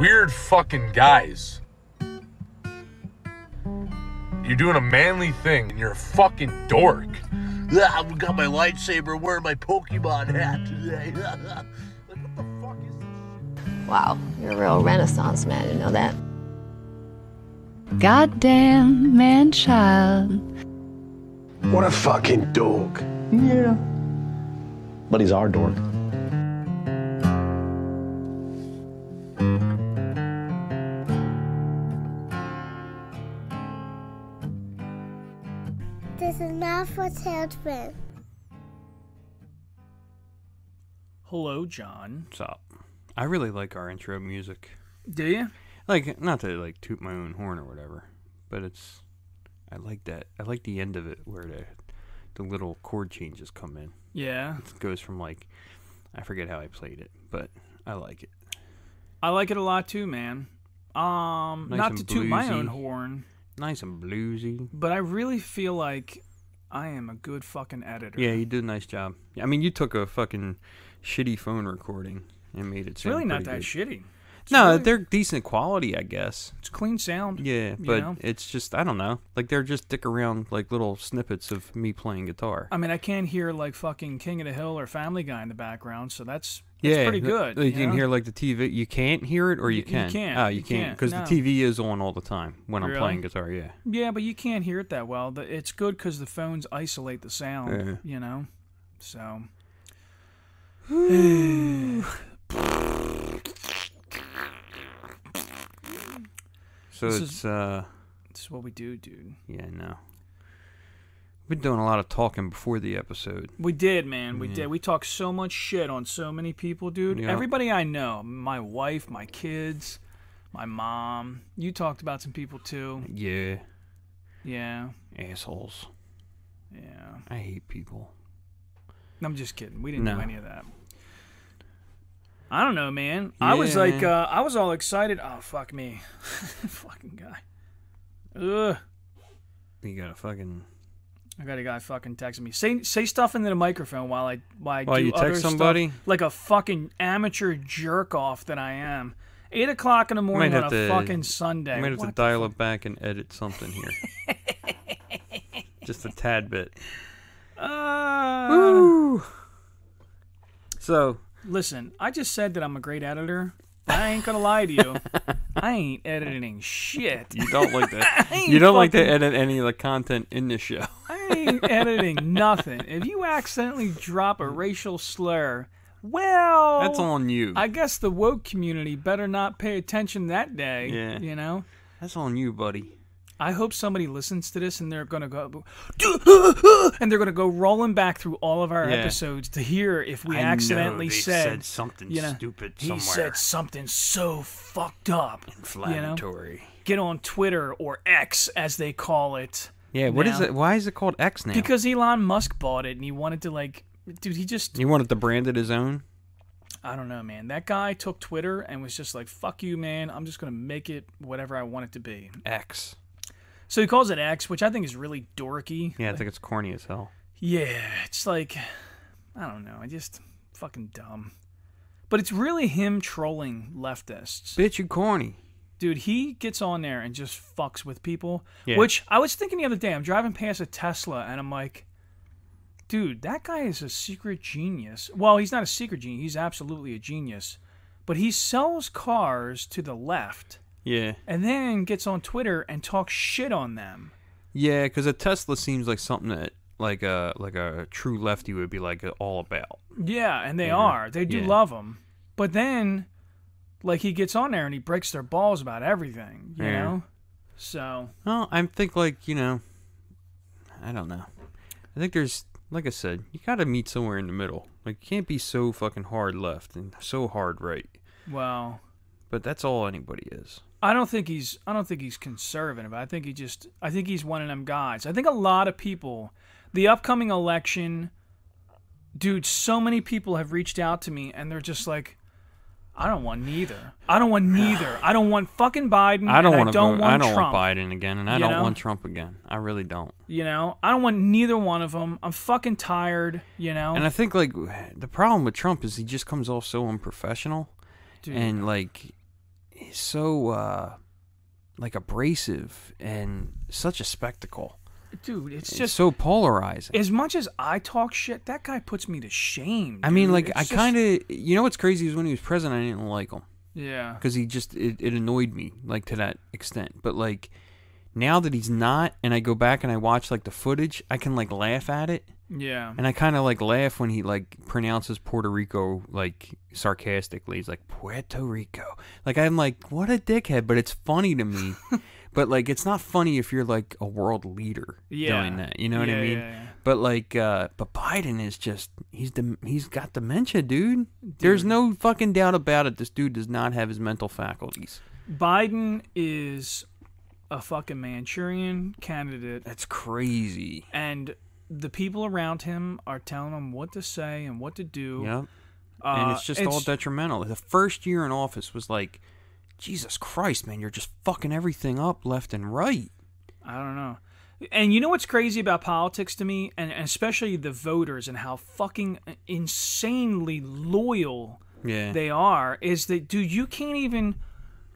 weird fucking guys. You're doing a manly thing and you're a fucking dork. Ah, I've got my lightsaber wearing my Pokemon hat today. like, what the fuck is this? Wow, you're a real renaissance man, you know that? Goddamn man child. What a fucking dork. Yeah. But he's our dork. Children. Hello, John. What's up? I really like our intro music. Do you? Like, not to like toot my own horn or whatever, but it's. I like that. I like the end of it where the the little chord changes come in. Yeah. It goes from like, I forget how I played it, but I like it. I like it a lot too, man. Um, Nice not and to toot my own horn, Nice and bluesy. but I really feel like I am a good fucking editor. Yeah, you did a nice job. I mean, you took a fucking shitty phone recording and made it It's sound really not that good. shitty. It's No, really- they're decent quality, I guess. It's clean sound. Yeah, you but know? it's just I don't know. Like they're just dick around like little snippets of me playing guitar. I mean, I can't hear like fucking King of the Hill or Family Guy in the background, so that's, that's yeah, pretty uh, good. You, can know? hear like the TV. You can't hear it, or you You- you can. can't, Oh, you, you can't because ah, no. the TV is on all the time when I'm playing guitar. Yeah. Yeah, but you can't hear it that well. It's good because the phones isolate the sound. Yeah. You know, so. So This it's is- uh This is what we do, dude. yeah no. We've been doing a lot of talking before the episode. We did, man. We Yeah. did. We talked so much shit on so many people, dude. Yeah. Everybody I know, my wife, my kids, my mom. You talked about some people too. Yeah, Yeah, assholes. yeah. I hate people. I'm just kidding. We didn't do any of that. I don't know, man. I was like, uh, I was all excited. Oh, fuck me. fucking guy. Ugh. You got a fucking. I got a guy fucking texting me. Say say stuff into the microphone while I while I While do you other text stuff, somebody? like a fucking amateur jerk off that I am. Eight o'clock in the morning on a to- fucking Sunday. I might have to What the dial it back and edit something here. Just a tad bit. Uh, So listen, I just said that I'm a great editor. I ain't gonna lie to you. I ain't editing shit. you don't like that. You don't like to edit any of the content in the show. I ain't editing nothing. If you accidentally drop a racial slur, well, That's on you. I guess the woke community better not pay attention that day. Yeah. You know? That's on you, buddy. I hope somebody listens to this and they're gonna go and they're gonna go rolling back through all of our Yeah. episodes to hear if we I accidentally said, said something you know, stupid he said something so fucked up. You know? Inflammatory. Get on Twitter or X as they call it. Yeah, what is now. it? Why is it called X now? Because Elon Musk bought it and he wanted to like dude, he just he wanted to brand it his own. I don't know, man. That guy took Twitter and was just like, "Fuck you, man. I'm just gonna make it whatever I want it to be." X. So he calls it X, which I think is really dorky. Yeah, I think it's corny as hell. Yeah, it's like I don't know. I just fucking dumb. But it's really him trolling leftists. Bitch, you corny. Dude, he gets on there and just fucks with people. Yeah. Which I was thinking the other day. I'm driving past a Tesla and I'm like, dude, that guy is a secret genius. Well, he's not a secret genius. He's absolutely a genius. But he sells cars to the left Yeah. and then gets on Twitter and talks shit on them. Yeah, because a Tesla seems like something that like a like a true lefty would be like all about. Yeah, and they Yeah. are. They do Yeah. love them. But then, like, he gets on there and he breaks their balls about everything, you Yeah. know? So, Well, I think like you know, I don't know. I think there's like I said, you got to meet somewhere in the middle. Like you can't be so fucking hard left and so hard right. well, But that's all anybody is. I don't think he's I don't think he's conservative. I think he just I think he's one of them guys. I think a lot of people the upcoming election dude, so many people have reached out to me and they're just like I don't want neither. I don't want neither. I don't want fucking Biden. I don't and want I don't want I don't want Biden again, and I You don't know? want Trump again. I really don't. You know, I don't want neither one of them. I'm fucking tired. You know, And I think like the problem with Trump is he just comes off so unprofessional, Dude. and like is so uh, like abrasive and such a spectacle. dude, it's It's just so polarizing. as much as I talk shit, that guy puts me to shame. I mean, like It's I just- kind of, you know, what's crazy is when he was president, I didn't like him yeah. because he just it, it annoyed me like to that extent. But like now that he's not, and I go back and I watch like the footage, I can like laugh at it, Yeah. and I kind of like laugh when he like pronounces Puerto Rico like sarcastically. He's like Puerto Rico, like I'm like what a dickhead, but it's funny to me. But like, it's not funny if you're like a world leader Yeah. doing that. You know what Yeah, I mean? yeah. But like, uh, but Biden is just he's dem- he's got dementia, dude. There's no fucking doubt about it. This dude does not have his mental faculties. Biden is a fucking Manchurian candidate, That's crazy. and the people around him are telling him what to say and what to do. Yep. Uh, and it's just all detrimental. The first year in office was like, Jesus Christ, man, you're just fucking everything up left and right. I don't know. And you know what's crazy about politics to me, and, and especially the voters and how fucking insanely loyal Yeah. they are, is that dude, you can't even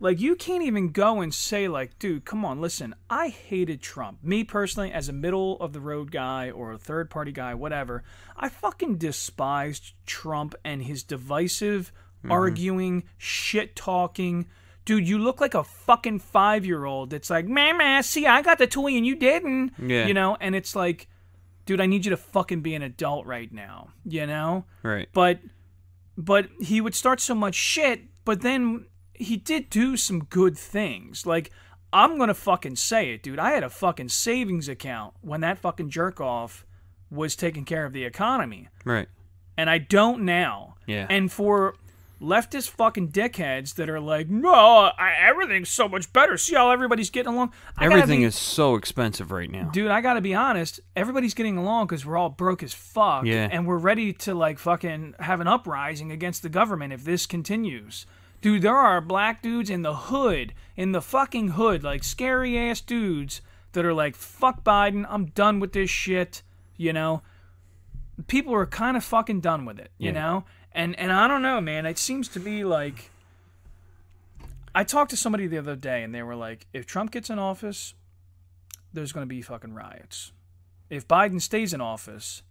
like you can't even go and say like, dude, come on, listen, I hated Trump. Me personally, as a middle of the road guy or a third party guy, whatever, I fucking despised Trump and his divisive, mm-hmm. arguing, shit talking. Dude, you look like a fucking five year old that's like, man, man, see, I got the toy and you didn't. Yeah. You know, and it's like, dude, I need you to fucking be an adult right now. You know? right. But but he would start so much shit, but then he did do some good things. Like I'm gonna fucking say it, dude. I had a fucking savings account when that fucking jerk off was taking care of the economy. Right. And I don't now. Yeah. And for leftist fucking dickheads that are like, no, I, everything's so much better. See how everybody's getting along. I Everything be- is so expensive right now. Dude, I gotta be honest. Everybody's getting along because we're all broke as fuck, Yeah. and we're ready to like fucking have an uprising against the government if this continues. Dude, there are black dudes in the hood, in the fucking hood, like scary ass dudes that are like, "Fuck Biden, I'm done with this shit." You know, people are kind of fucking done with it. You Yeah. know, and and I don't know, man. It seems to be like. I talked to somebody the other day, and they were like, "If Trump gets in office, there's going to be fucking riots. If Biden stays in office,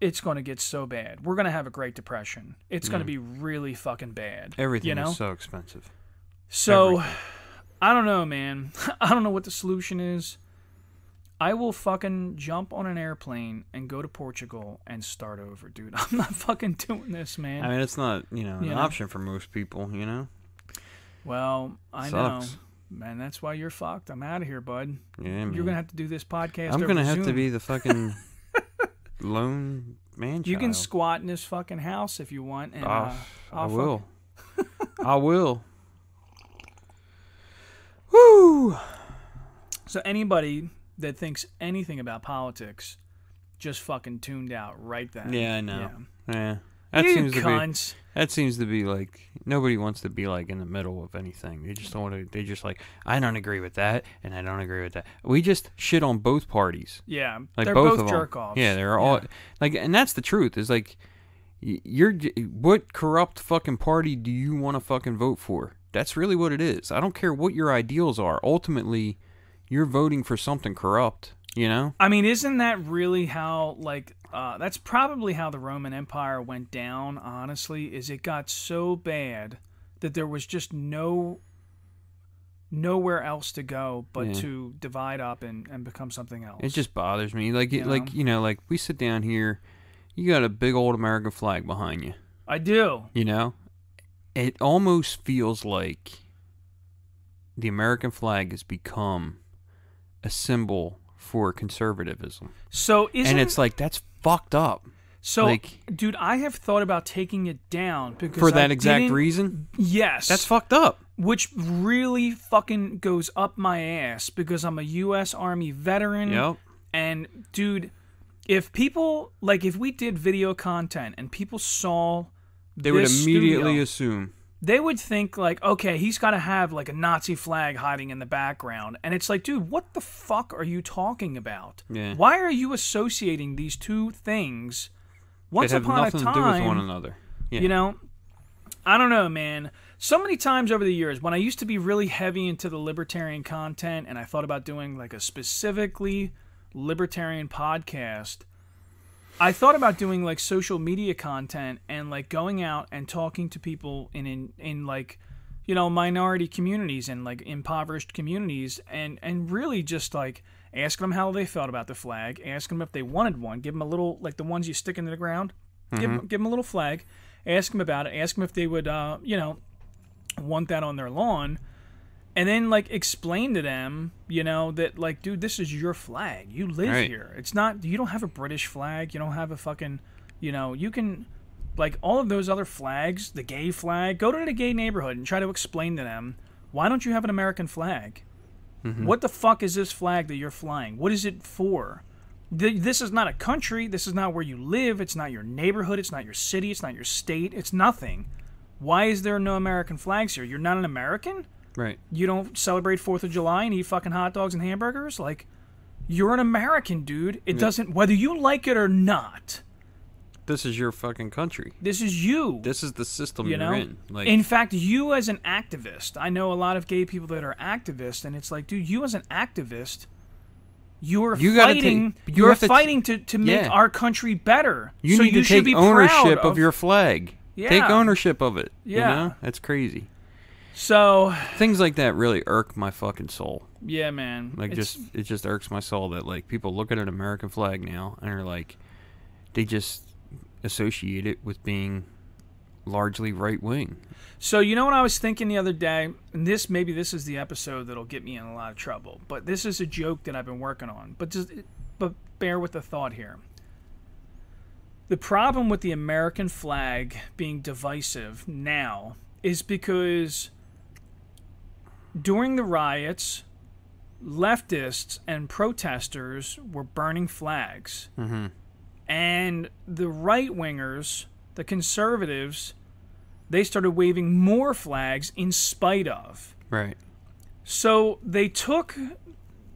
it's going to get so bad. We're going to have a Great Depression. It's going to mm. be really fucking bad. Everything you know? is so expensive. So, everything. I don't know, man. I don't know what the solution is. I will fucking jump on an airplane and go to Portugal and start over, dude. I'm not fucking doing this, man. I mean, it's not you know an You know? option for most people. You know. well, I Sucks. know. Man, that's why you're fucked. I'm out of here, bud. Yeah, man. You're going to have to do this podcast I'm gonna have to be the fucking lone man. You can squat in this fucking house if you want, and uh, I I'll. I will. Woo! So anybody that thinks anything about politics, just fucking tuned out right then. Yeah, I know. Yeah. Yeah. That you seems to be cunts. That seems to be like nobody wants to be like in the middle of anything. They just don't want to. They just like I don't agree with that, and I don't agree with that. We just shit on both parties. Yeah, Like they're both both of them. jerk offs. Yeah, they're all like, and that's the truth. Is like, you're what corrupt fucking party do you want to fucking vote for? That's really what it is. I don't care what your ideals are. Ultimately, you're voting for something corrupt. You know? I mean, isn't that really how like uh, that's probably how the Roman Empire went down? Honestly, is it got so bad that there was just no nowhere else to go but Yeah. to divide up and, and become something else. It just bothers me. Like, You like know? you know, like we sit down here, you got a big old American flag behind you. I do. You know, it almost feels like the American flag has become a symbol for conservatism, So and it's like that's fucked up. so, like- dude? I have thought about taking it down because For I that exact didn't- reason, Yes, that's fucked up. which really fucking goes up my ass because I'm a U.S. Army veteran. Yep. And dude, if people like if we did video content and people saw They would immediately studio, assume. They would think like, okay, he's got to have like a Nazi flag hiding in the background, and it's like, dude, what the fuck are you talking about? Yeah. Why are you associating these two things? Once have upon nothing a time, to do with one another. Yeah. you know, I don't know, man. So many times over the years, when I used to be really heavy into the libertarian content and I thought about doing like a specifically libertarian podcast, I thought about doing like social media content and like going out and talking to people in in, in like you know minority communities and like impoverished communities and and really just like asking them how they felt about the flag, asking them if they wanted one, give them a little like the ones you stick into the ground, give 'em give them a little flag, ask them about it, ask them if they would uh you know want that on their lawn and then like explain to them you know that like dude this is your flag. You live Right. here. It's not you don't have a british flag. You don't have a fucking you know you can like all of those other flags the gay flag go to the gay neighborhood and try to explain to them why don't you have an american flag? Mm-hmm. What the fuck is this flag that you're flying? What is it for? This is not a country. This is not where you live. It's not your neighborhood. It's not your city. It's not your state. It's nothing. Why is there no american flags here? You're not an american Right. you don't celebrate Fourth of July and eat fucking hot dogs and hamburgers? Like, you're an American, dude. It doesn't whether you like it or not. This is your fucking country. This is you. This is the system you you're know. in. Like, in fact, you as an activist, I know a lot of gay people that are activists, and it's like, dude, you as an activist, you're You fighting. take- you you're fighting to, to make Yeah. our country better. you so need you to should take be ownership of, of your flag. Yeah. Take ownership of it. Yeah. You know? That's crazy. So Things like that really irk my fucking soul. yeah, man. Like It's- just it just irks my soul that like people look at an American flag now and are like they just associate it with being largely right wing. So you know what I was thinking the other day, and this maybe this is the episode that'll get me in a lot of trouble. But this is a joke that I've been working on. But just but bear with the thought here. The problem with the American flag being divisive now is because during the riots, leftists and protesters were burning flags. Mm-hmm. And the right wingers, the conservatives, they started waving more flags in spite of. Right. So they took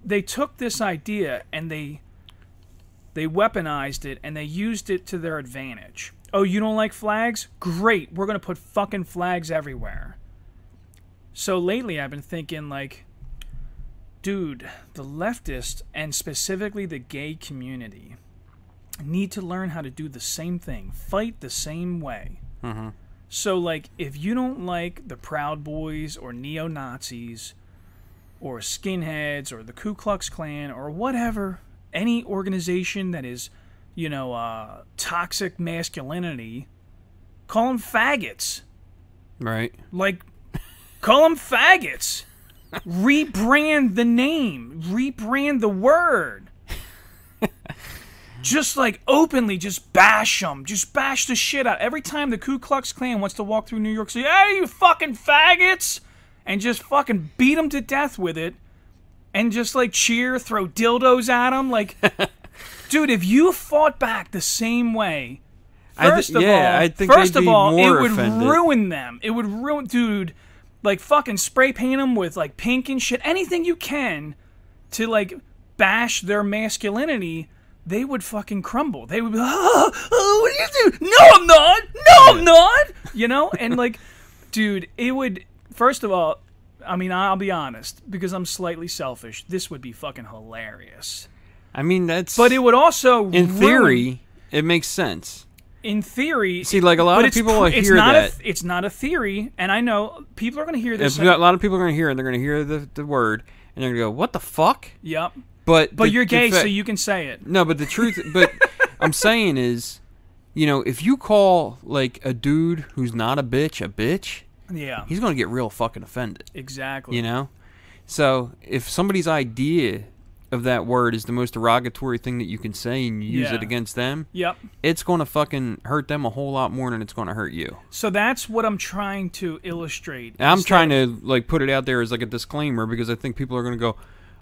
they took this idea and they they weaponized it and they used it to their advantage. Oh, you don't like flags? Great. We're going to put fucking flags everywhere. So lately I've been thinking like dude, the leftists and specifically the gay community need to learn how to do the same thing, fight the same way. So, like, if you don't like the Proud Boys or neo Nazis or skinheads or the Ku Klux Klan or whatever, any organization that is, you know, uh, toxic masculinity, call them faggots. Right. Like, call them faggots. rebrand the name, rebrand the word. just like openly, just bash them, just bash the shit out. Every time the Ku Klux Klan wants to walk through New York City, hey, you fucking faggots, and just fucking beat them to death with it, and just like cheer, throw dildos at them, like, dude, if you fought back the same way. First of yeah, all, I think first of all, it would offended. ruin them. It would ruin, dude. Like fucking spray paint them with like pink and shit. Anything you can to like bash their masculinity. They would fucking crumble. They would be, oh, oh, what are you doing? No, I'm not. No, I'm not. You know, and like, dude, it would. First of all, I mean, I'll be honest because I'm slightly selfish. This would be fucking hilarious. I mean that's But it would also, in ruin- theory it makes sense. In theory, See, like, a lot of people will hear not that. A, it's not a theory, and I know people are going to hear this. If a lot of people are going to hear it, they're going to hear the, the word and they're going to go, "What the fuck?" yep, But but the- you're gay, so you can say it. No, but the truth, but I'm saying is, you know, if you call like a dude who's not a bitch a bitch, Yeah, he's gonna get real fucking offended. exactly. You know, so if somebody's idea of that word is the most derogatory thing that you can say and you use Yeah. it against them, Yep. it's gonna fucking hurt them a whole lot more than it's gonna hurt you. So that's what I'm trying to illustrate. I'm trying to like put it out there as like a disclaimer because I think people are gonna go,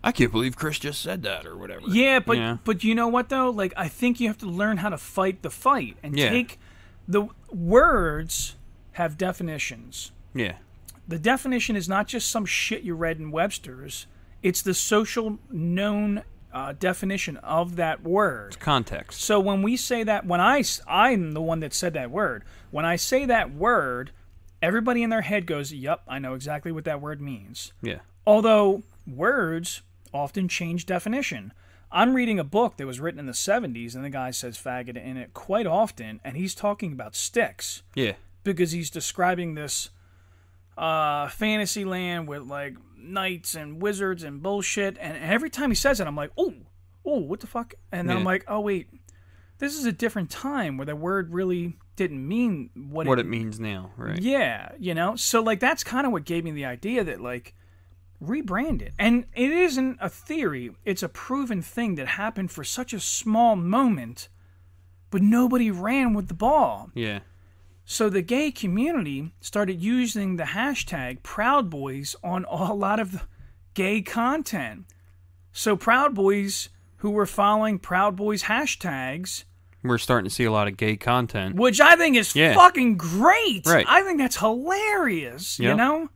I can't believe Chris just said that or whatever. Yeah, but Yeah. but you know what though? Like I think you have to learn how to fight the fight and Yeah. take the words have definitions. yeah, The definition is not just some shit you read in Webster's. It's the social known uh, definition of that word. It's context. So when we say that, when I, I'm the one that said that word. When I say that word, everybody in their head goes, "Yep, I know exactly what that word means." Yeah. Although words often change definition. I'm reading a book that was written in the 70s, and the guy says faggot in it quite often, and he's talking about sticks Yeah. because he's describing this uh, fantasy land with like knights and wizards and bullshit. And every time he says it, I'm like, oh, oh, what the fuck? And then I'm like, oh, wait, this is a different time where the word really didn't mean what, What it means now, right? yeah, you know? So, like, that's kind of what gave me the idea that, like, rebrand it. And it isn't a theory, it's a proven thing that happened for such a small moment, but nobody ran with the ball. Yeah. So the gay community started using the hashtag Proud Boys on a lot of the gay content. So Proud Boys who were following Proud Boys hashtags, We're starting to see a lot of gay content. which I think is Yeah. fucking great. Right. I think that's hilarious. You know?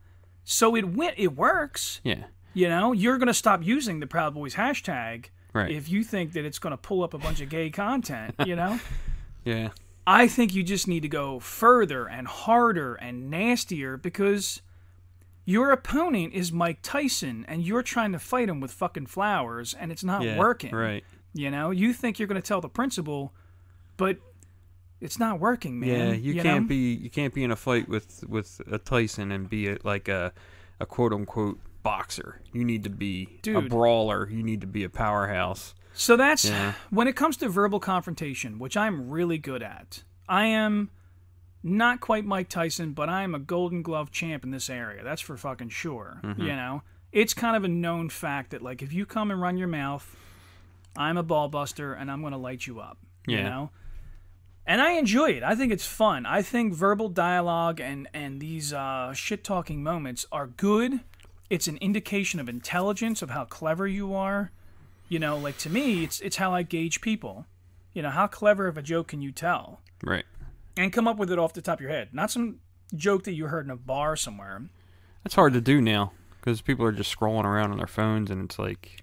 So it went it works. Yeah. You know, you're gonna stop using the Proud Boys hashtag Right. if you think that it's gonna pull up a bunch of gay content, you know? Yeah. I think you just need to go further and harder and nastier because your opponent is Mike Tyson and you're trying to fight him with fucking flowers and it's not Yeah. working. Right. You know, you think you're going to tell the principal, but it's not working, man. Yeah, you, can't know? be you can't be in a fight with with a Tyson and be a, like a a quote unquote boxer. You need to be a brawler. You need to be a powerhouse. So that's Yeah. when it comes to verbal confrontation, which I'm really good at. I am not quite Mike Tyson, but I am a Golden Glove champ in this area. That's for fucking sure. Mm-hmm. You know, it's kind of a known fact that like if you come and run your mouth, I'm a ball buster and I'm gonna light you up. You know. And I enjoy it. I think it's fun. I think verbal dialogue and and these uh, shit talking moments are good. It's an indication of intelligence of how clever you are. You know, like to me, it's it's how I gauge people. You know, how clever of a joke can you tell Right. and come up with it off the top of your head, not some joke that you heard in a bar somewhere. That's hard to do now because people are just scrolling around on their phones and it's like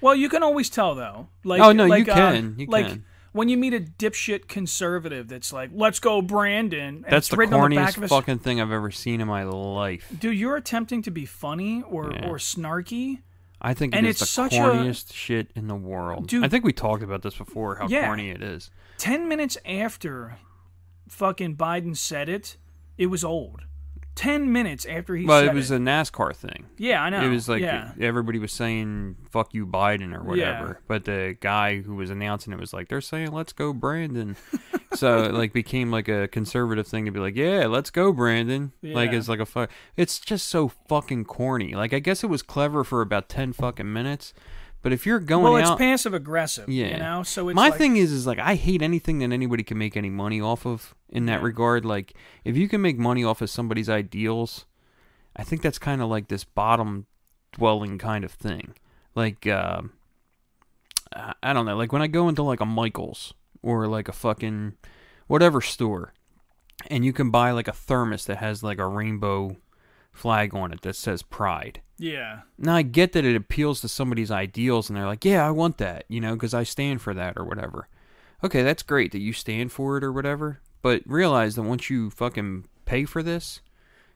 Well, you can always tell though. Like, Oh, no, you like, uh, can. You like can. when you meet a dipshit conservative that's like, "Let's go, Brandon." And that's it's the written on the back corniest of his fucking thing I've ever seen in my life. Dude, you're attempting to be funny or Yeah. or snarky. I think And it it's the such a- corniest shit in the world. Dude. I think we talked about this before. How Yeah. corny it is. Ten minutes after fucking Biden said it, it was old. Ten minutes after he Well, said it Well it was a NASCAR thing. yeah, I know. It was like yeah. everybody was saying "fuck you, Biden" or whatever, Yeah. but the guy who was announcing it was like, "They're saying let's go, Brandon." so it like became like a conservative thing to be like, "Yeah, let's go, Brandon." Like it's like a fuck. It's just so fucking corny. Like I guess it was clever for about ten fucking minutes, but if you're going well, it's out, passive aggressive. yeah. you know. So it's my like, thing is, is like I hate anything that anybody can make any money off of in that Yeah. regard. Like if you can make money off of somebody's ideals, I think that's kind of like this bottom dwelling kind of thing. Like um I I don't know, like when I go into like a Michaels or like a fucking whatever store, and you can buy like a thermos that has like a rainbow flag on it that says Pride. Yeah, Now I get that it appeals to somebody's ideals, and they're like, "Yeah, I want that," you know, because I stand for that or whatever. Okay, that's great that you stand for it or whatever, but realize that once you fucking pay for this,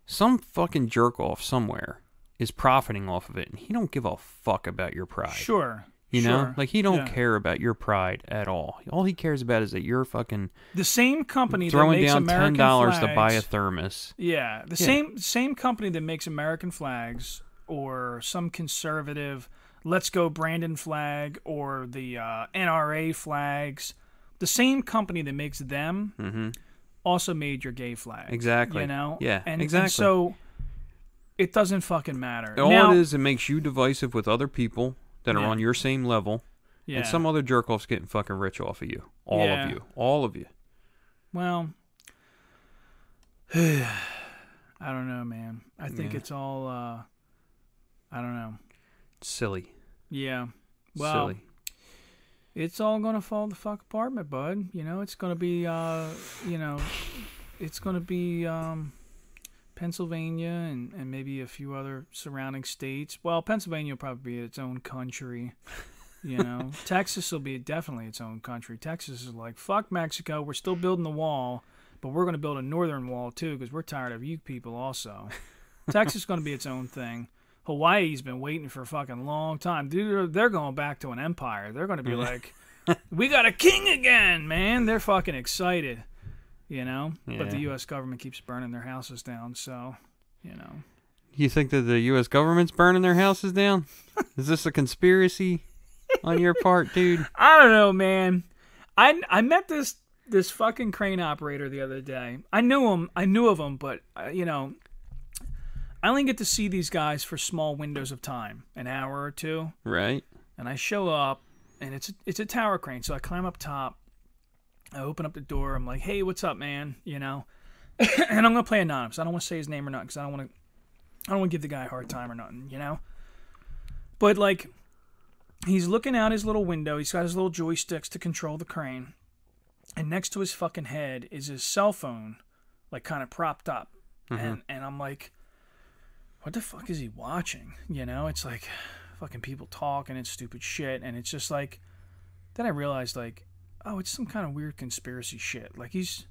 some fucking jerk off somewhere is profiting off of it, and he don't give a fuck about your pride. sure. You know, sure. like he don't Yeah. care about your pride at all. All he cares about is that you're fucking The same company that throwing down American ten dollars to buy a thermos. Yeah, the Yeah. same same company that makes American flags or some conservative "Let's Go Brandon" flag or the uh, NRA flags. The same company that makes them also made your gay flag. Exactly. You know. Yeah, And, and exactly. so it doesn't fucking matter. All now, it is, it makes you divisive with other people that are Yeah. on your same level. Yeah. And some other jerk off's getting fucking rich off of you. All Yeah. of you. All of you. Well, I don't know, man. I think it's all. uh I don't know. Silly. Yeah. Well, Silly. it's all gonna fall the fuck apart, my bud. You know, it's gonna be, uh, you know, it's gonna be um, Pennsylvania and, and maybe a few other surrounding states. Well, Pennsylvania will probably be its own country. You know, Texas will be definitely its own country. Texas is like fuck Mexico. We're still building the wall. but we're going to build a northern wall too because we're tired of you people also. Texas is going to be its own thing. Hawaii's been waiting for a fucking long time. Dude, they're, they're going back to an empire. They're going to be like, we got a king again, man. They're fucking excited, you know? But the U.S. government keeps burning their houses down, so, you know. You think that the U.S. government's burning their houses down? Is this a conspiracy on your part, dude? I don't know, man. I I met this this fucking crane operator the other day. I knew him. I knew of him, but uh, you know, I only get to see these guys for small windows of time, an hour or two. Right? And I show up, and it's it's a tower crane. So I climb up top. I open up the door. I'm like, "Hey, what's up, man?" You know, and I'm gonna play anonymous. I don't want to say his name or not because I don't want to. I don't want to give the guy a hard time or nothing. You know. But like, he's looking out his little window. He's got his little joysticks to control the crane, and next to his fucking head is his cell phone, like kind of propped up. Mm-hmm. And and I'm like, what the fuck is he watching? You know, it's like fucking people talking and stupid shit, and it's just like. Then I realized like, oh, it's some kind of weird conspiracy shit. Like he's,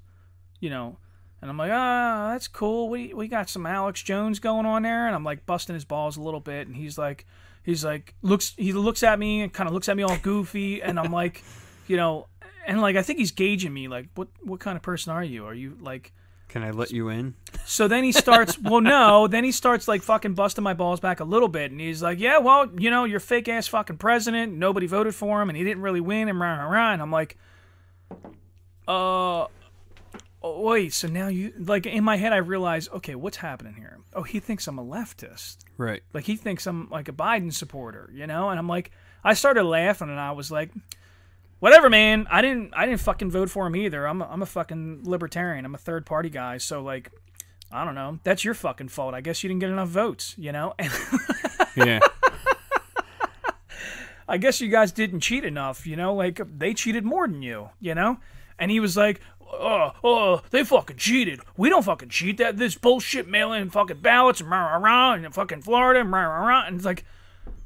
you know. And I'm like, ah, that's cool. We we got some Alex Jones going on there, and I'm like busting his balls a little bit, and he's like, he's like looks he looks at me and kind of looks at me all goofy, and I'm like, you know, and like I think he's gauging me, like, what what kind of person are you? Are you like? Can I let you in? So then he starts, well, no, then he starts like fucking busting my balls back a little bit, and he's like, yeah, well, you know, you're fake ass fucking president. Nobody voted for him, and he didn't really win, and rah rah rah. And I'm like, uh. Oh, wait, so now you like in my head I realize, okay, what's happening here? Oh, he thinks I'm a leftist. Right. Like he thinks I'm like a Biden supporter, you know? And I'm like I started laughing and I was like whatever, man. I didn't I didn't fucking vote for him either. I'm a, I'm a fucking libertarian. I'm a third party guy. So like I don't know. That's your fucking fault. I guess you didn't get enough votes, you know? Yeah. I guess you guys didn't cheat enough, you know? Like they cheated more than you, you know? And he was like, "Oh, oh, they fucking cheated. We don't fucking cheat. That this bullshit mail-in fucking ballots rah rah rah and fucking Florida rah rah rah." And it's like,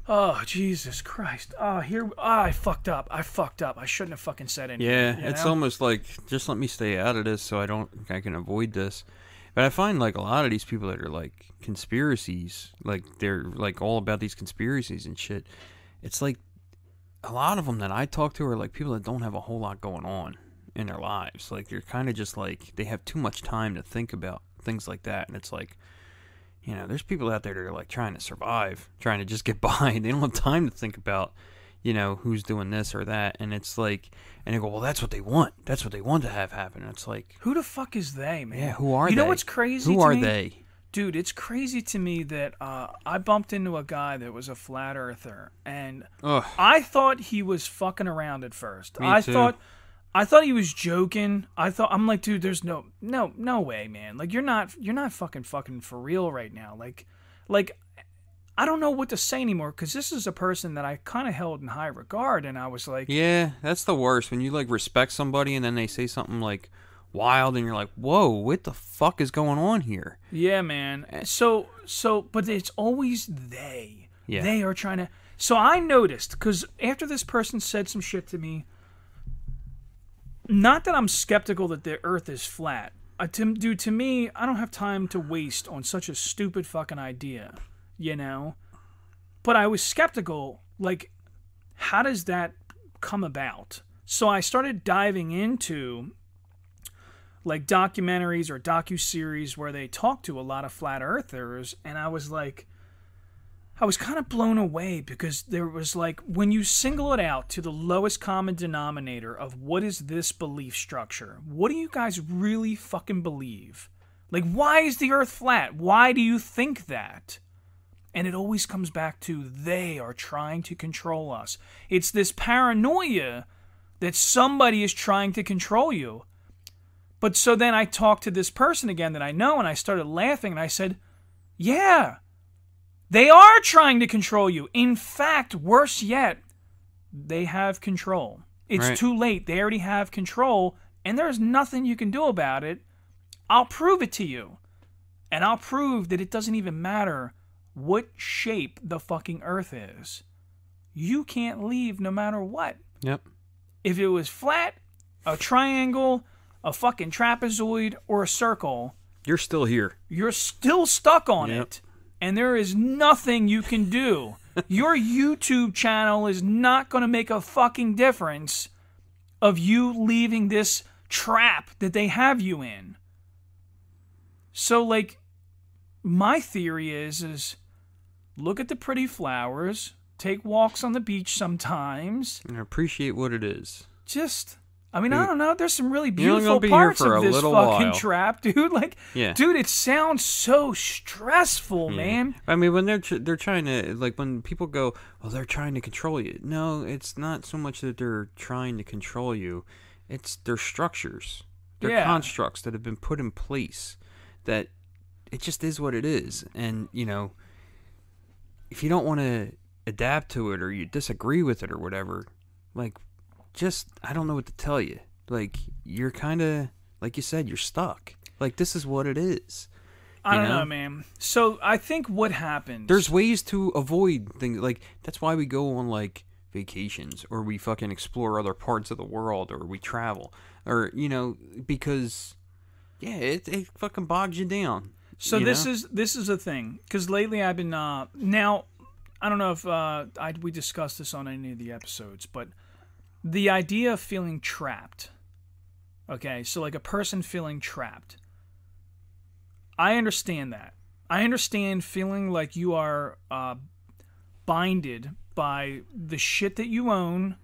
oh Jesus Christ. Oh, here, oh, I fucked up. I fucked up. I shouldn't have fucking said anything. Yeah, you it's know? almost like just let me stay out of this so I don't I can avoid this. But I find like a lot of these people that are like conspiracies, like they're like all about these conspiracies and shit. It's like a lot of them that I talk to are like people that don't have a whole lot going on in their lives. Like they're kind of just like they have too much time to think about things like that, and it's like. You know, there's people out there that are like trying to survive, trying to just get by. They don't have time to think about, you know, who's doing this or that. And it's like, and they go, well, that's what they want. That's what they want to have happen. And it's like, Who the fuck is they, man? yeah, who are you they? You know what's crazy? Who are me? they? Dude, it's crazy to me that uh, I bumped into a guy that was a flat earther, and Ugh. I thought he was fucking around at first. Me I too. thought, I thought he was joking. I thought I'm like, dude, there's no, no, no way, man. Like you're not, you're not fucking fucking for real right now. Like, like. I don't know what to say anymore because this is a person that I kind of held in high regard, and I was like, Yeah, that's the worst. When you like respect somebody and then they say something like wild and you're like, whoa, what the fuck is going on here? Yeah, man. Eh. So so but it's always they. Yeah. They are trying to So I noticed cuz after this person said some shit to me not that I'm skeptical that the earth is flat. Uh, to, dude, to me, I don't have time to waste on such a stupid fucking idea, you know? But I was skeptical like how does that come about? So I started diving into like documentaries or docu-series where they talk to a lot of flat earthers and I was like I was kind of blown away because there was like when you single it out to the lowest common denominator of what is this belief structure? What do you guys really fucking believe? Like why is the earth flat? Why do you think that? And it always comes back to they are trying to control us. It's this paranoia that somebody is trying to control you. But so then I talked to this person again that I know and I started laughing and I said, Yeah, they are trying to control you. In fact, worse yet, they have control. It's Right. too late. They already have control and there's nothing you can do about it. I'll prove it to you. And I'll prove that it doesn't even matter what shape the fucking earth is. You can't leave no matter what Yep. if it was flat, a triangle, a fucking trapezoid or a circle, You're still here. you're still stuck on Yep. it. And there is nothing you can do. Your YouTube channel is not going to make a fucking difference of you leaving this trap that they have you in. So like my theory is is look at the pretty flowers, take walks on the beach sometimes. And appreciate what it is. Just I mean, I don't know. There's some really beautiful be parts of a this fucking while. trap, dude. Like, Yeah. dude, it sounds so stressful, Yeah. man. I mean, when they're tr- they're trying to like when people go, "Well, they're trying to control you." No, it's not so much that they're trying to control you; it's their structures, their Yeah. constructs that have been put in place. That it just is what it is, and you know, if you don't want to adapt to it or you disagree with it or whatever, like, just I don't know what to tell you. Like, you're kind of like you said, you're stuck. Like, this is what it is. I don't know? know? man. So I think what happens. There's ways to avoid things like that's why we go on like vacations or we fucking explore other parts of the world or we travel or you know because yeah it, it fucking bogs you down. So you this know? is this is a thing because lately I've been uh now I don't know if uh I we discussed this on any of the episodes, but the idea of feeling trapped. Okay, so like a person feeling trapped. I understand that. I understand feeling like you are uh, binded by the shit that you own,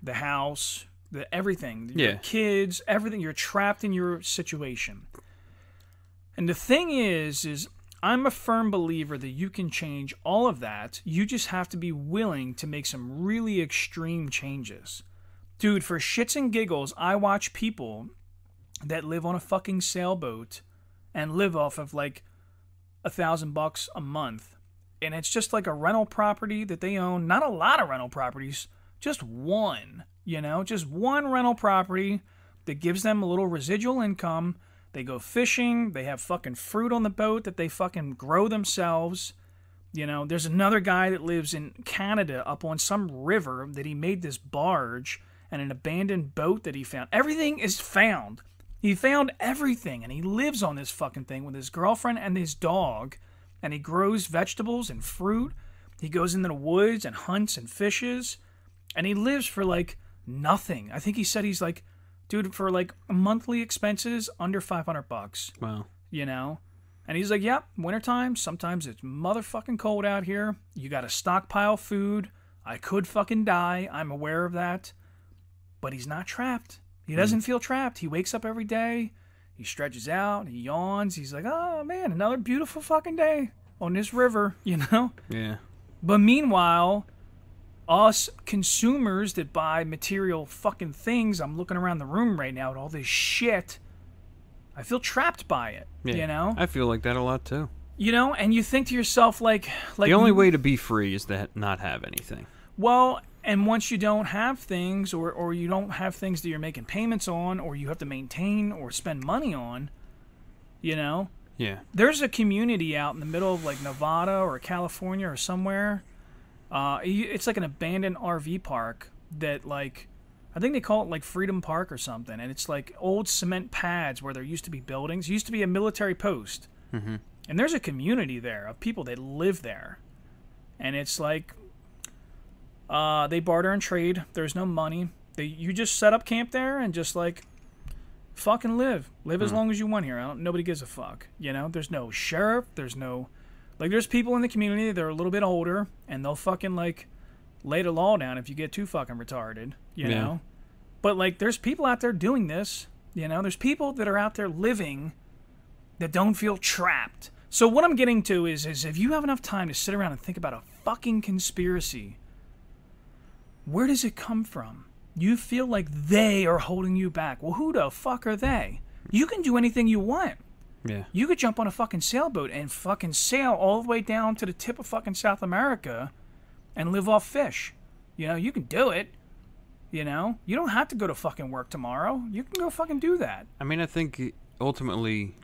the house, the everything, your Yeah. kids, everything. You're trapped in your situation. And the thing is, is I'm a firm believer that you can change all of that. You just have to be willing to make some really extreme changes. Dude, for shits and giggles, I watch people that live on a fucking sailboat and live off of like a thousand bucks a month. And it's just like a rental property that they own. Not a lot of rental properties, just one, you know, just one rental property that gives them a little residual income. They go fishing, they have fucking fruit on the boat that they fucking grow themselves. You know, there's another guy that lives in Canada up on some river that he made this barge and an abandoned boat that he found. Everything is found. He found everything and he lives on this fucking thing with his girlfriend and his dog and he grows vegetables and fruit. He goes into the woods and hunts and fishes and he lives for like nothing. I think he said he's like dude for like monthly expenses under 500 bucks wow. you know? And he's like, yep, wintertime, sometimes it's motherfucking cold out here. You got to stockpile food. I could fucking die. I'm aware of that. But he's not trapped. He hmm. doesn't feel trapped. He wakes up every day. He stretches out. He yawns. He's like, oh man, another beautiful fucking day on this river, you know? Yeah. But meanwhile, us consumers that buy material fucking things, I'm looking around the room right now at all this shit. I feel trapped by it. Yeah. You know? I feel like that a lot too. You know, and you think to yourself like like the only way to be free is to not have anything. well, and once you don't have things or or you don't have things that you're making payments on or you have to maintain or spend money on, you know, Yeah. there's a community out in the middle of like Nevada or California or somewhere. Uh, it's like an abandoned RV park that like I think they call it like Freedom Park or something, and it's like old cement pads where there used to be buildings. It used to be a military post, Mm-hmm. and there's a community there of people that live there, and it's like uh, they barter and trade. There's no money. They you just set up camp there and just like fucking live. Live as long as you want here. I don't, nobody gives a fuck. You know, there's no sheriff. There's no like. There's people in the community that are a little bit older, and they'll fucking like lay the law down if you get too fucking retarded. You Yeah. know, but like, there's people out there doing this. You know, there's people that are out there living that don't feel trapped. So what I'm getting to is, is if you have enough time to sit around and think about a fucking conspiracy, where does it come from? You feel like they are holding you back. Well, who the fuck are they? You can do anything you want. Yeah. You could jump on a fucking sailboat and fucking sail all the way down to the tip of fucking South America and live off fish. You know, you can do it. You know, you don't have to go to fucking work tomorrow. You can go fucking do that. I mean, I think ultimately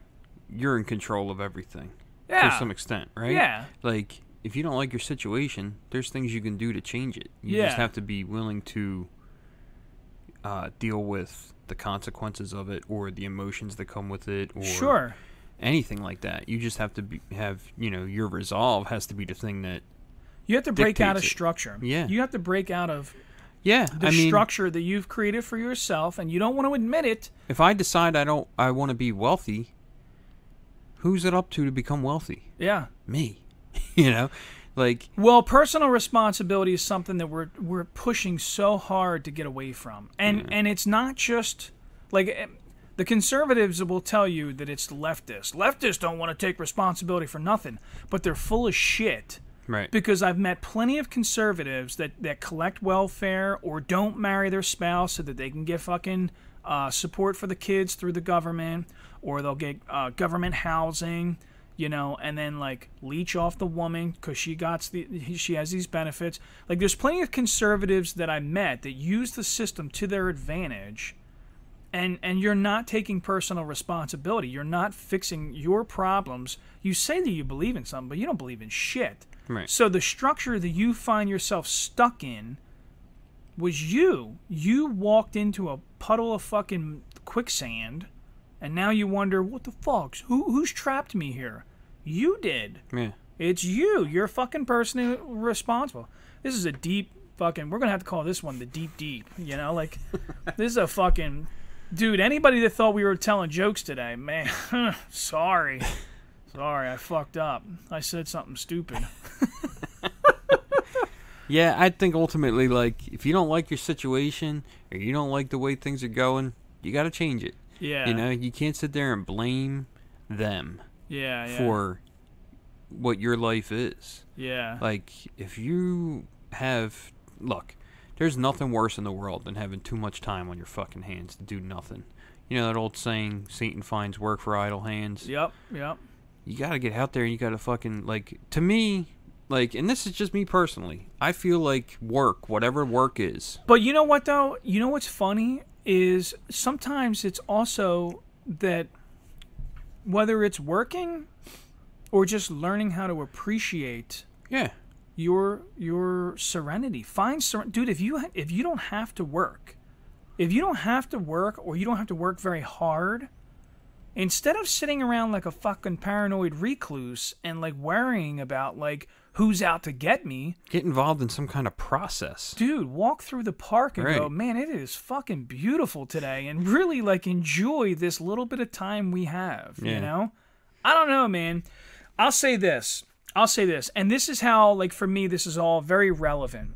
you're in control of everything Yeah. to some extent, right? Yeah. Like if you don't like your situation, there's things you can do to change it. You Yeah. just have to be willing to uh, deal with the consequences of it or the emotions that come with it or Sure. anything like that. You just have to be, have you know your resolve has to be the thing that You have to break out of it. structure. Yeah. You have to break out of yeah. the I mean, structure that you've created for yourself, and you don't want to admit it. if I decide I don't I want to be wealthy, who's it up to to become wealthy? Yeah. Me. you know, like Well, personal responsibility is something that we're we're pushing so hard to get away from, and and it's not just like eh, the conservatives will tell you that it's leftists. Leftists don't want to take responsibility for nothing, but they're full of shit. right. Because I've met plenty of conservatives that, that collect welfare or don't marry their spouse so that they can get fucking uh, support for the kids through the government, or they'll get uh, government housing, you know, and then like leech off the woman because she got the she has these benefits. Like there's plenty of conservatives that I met that use the system to their advantage and and you're not taking personal responsibility. You're not fixing your problems. You say that you believe in something, but you don't believe in shit. Right. So the structure that you find yourself stuck in was you. You walked into a puddle of fucking quicksand, and now you wonder what the fuck's who who's trapped me here. You did. yeah. It's you. You're a fucking person who responsible. This is a deep fucking. We're gonna have to call this one the deep deep. You know, like this is a fucking dude. Anybody that thought we were telling jokes today, man, sorry, sorry, I fucked up. I said something stupid. Yeah, I think ultimately, like, if you don't like your situation or you don't like the way things are going, you got to change it. Yeah. You know, you can't sit there and blame them Yeah. yeah for what your life is. Yeah. Like, if you have, look, there's nothing worse in the world than having too much time on your fucking hands to do nothing. You know that old saying, Satan finds work for idle hands? Yep. Yep. you got to get out there and you got to fucking like to me like and this is just me personally i feel like work whatever work is But you know what though? You know what's funny is sometimes it's also that whether it's working or just learning how to appreciate yeah your your serenity. Find ser- dude if you if you don't have to work, if you don't have to work or you don't have to work very hard, instead of sitting around like a fucking paranoid recluse and like worrying about like who's out to get me, get involved in some kind of process dude, walk through the park and go, man, it is fucking beautiful today, and really like enjoy this little bit of time we have. You know, I don't know, man. I'll say this. I'll say this, and this is how, like, for me, this is all very relevant.